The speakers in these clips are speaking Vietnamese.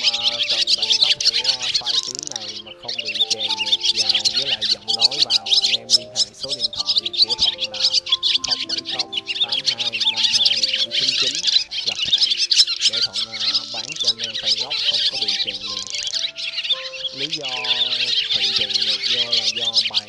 mà cần bản gốc của ờ, file tiếng này mà không bị chèn nhạc vào, với lại giọng nói vào, anh em liên hệ số điện thoại của thuận là 070 82 52 799 gặp thuận để thuận ờ, bán cho anh em file gốc không có bị chèn nhạc lý do thuận chèn nhạc vô là do bài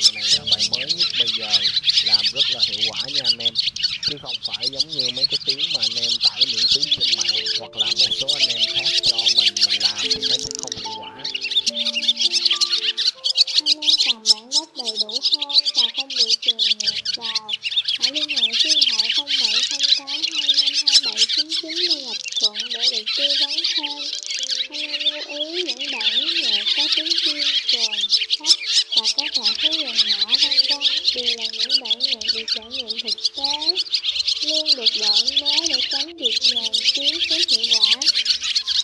luôn được mới để tránh việc nhàn tiếng kém hiệu quả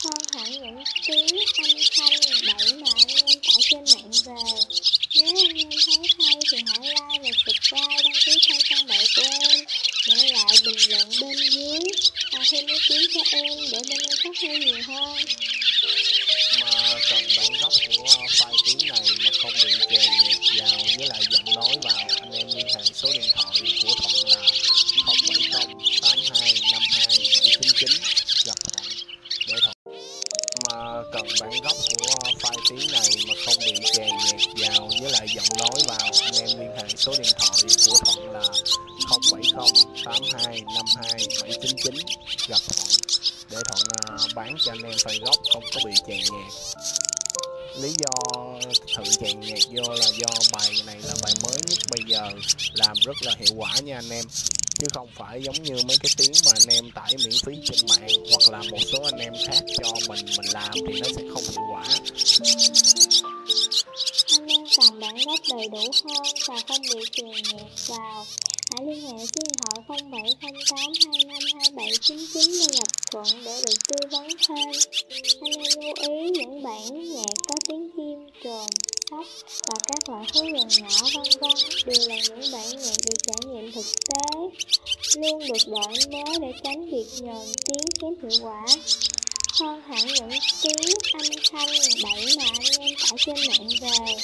hơn hẳn những tiếng âm thanh bậy mà anh em tải trên mạng về. Nếu anh em thấy hay thì hãy like và subscribe đăng ký kênh trang bậy của em, để lại bình luận bên dưới và thêm ý kiến cho em để bên em phát huy nhiều hơn. Mà bản gốc của file tiếng này mà không bị chèn nhạc vào, với lại giọng nói vào. Anh em liên hệ số điện thoại của thuận là 070 82 52 799 gặp thuận. Để thuận à, bán cho anh em file gốc không có bị chèn nhạc lý do thử chèn nhạc vô là do bài này là bài mới nhất bây giờ, làm rất là hiệu quả nha anh em. Chứ không phải giống như mấy cái tiếng mà anh em tải miễn phí trên mạng hoặc là một số anh em khác cho mình mình làm thì nó sẽ không hiệu quả Anh em cần bản gốc đầy đủ hơn và không bị truyền nhạc vào. Hãy liên hệ số điện thoại 0708 252799 để nhập Thuận để được tư vấn thêm. Anh em lưu ý những bản nhạc có tiếng chim trồn, sóc và các loại thứ gần nhỏ vân vân đều là những bản nhạc được trải nghiệm thực tế, luôn được đổi mới để tránh việc nhờn tiếng kém hiệu quả hơn hẳn những tiếng âm thanh bảy mà anh em tải trên mạng về.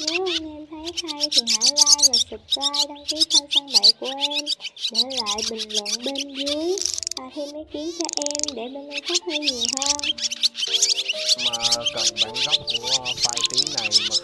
Nếu anh em thấy hay thì hãy like và subscribe, đăng ký kênh săn mạng của em Để lại bình luận bên dưới và thêm ý kiến cho em để bên em phát huy nhiều hơn Mà cần bản gốc của ờ, file tiếng này mà